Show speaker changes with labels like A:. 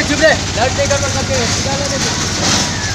A: चुप रहे लड़ नहीं करना करते